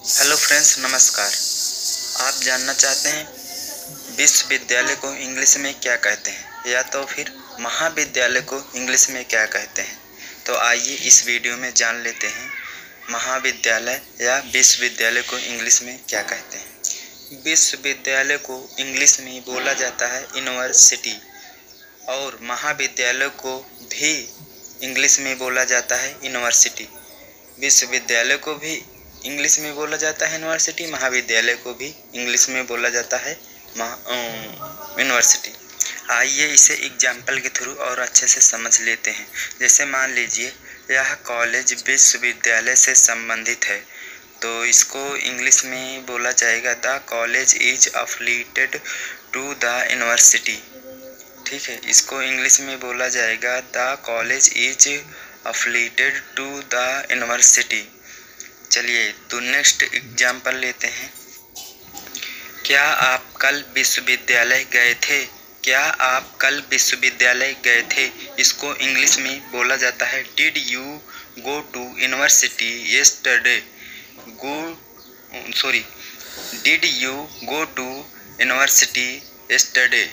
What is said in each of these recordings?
Hello friends नमस्कार। आप जानना चाहते हैं विश्वविद्यालय को इंग्लिश में क्या कहते हैं? या तो फिर महाविद्यालय को इंग्लिश में क्या कहते हैं? तो आइए इस वीडियो में जान लेते हैं, महाविद्यालय या विश्वविद्यालय को इंग्लिश में क्या कहते हैं। विश्वविद्यालय को इंग्लिश में बोला जाता है यूनिवर्सिटी और महाविद्यालय को भी इंग्लिश में बोला जाता है यूनिवर्सिटी विश्वविद्यालय को भी इंग्लिश में बोला जाता है यूनिवर्सिटी महाविद्यालय को भी इंग्लिश में बोला जाता है यूनिवर्सिटी आइए इसे एग्ज़ाम्पल के थ्रू और अच्छे से समझ लेते हैं। जैसे मान लीजिए, यह कॉलेज विश्वविद्यालय से संबंधित है तो इसको इंग्लिश में बोला जाएगा, the college is affiliated to the university ठीक है, इसको इंग्लिश में बोला जाएगा, the college is affiliated to the university चलिए तो नेक्स्ट एग्ज़ाम्पल लेते हैं। क्या आप कल विश्वविद्यालय गए थे? क्या आप कल विश्वविद्यालय गए थे? इसको इंग्लिश में बोला जाता है did you go to university yesterday go sorry did you go to university yesterday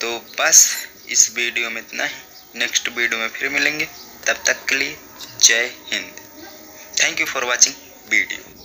तो बस इस वीडियो में इतना ही। नेक्स्ट वीडियो में फिर मिलेंगे। तब तक के लिए जय Hind. Thank you for watching video